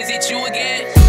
Is it you again?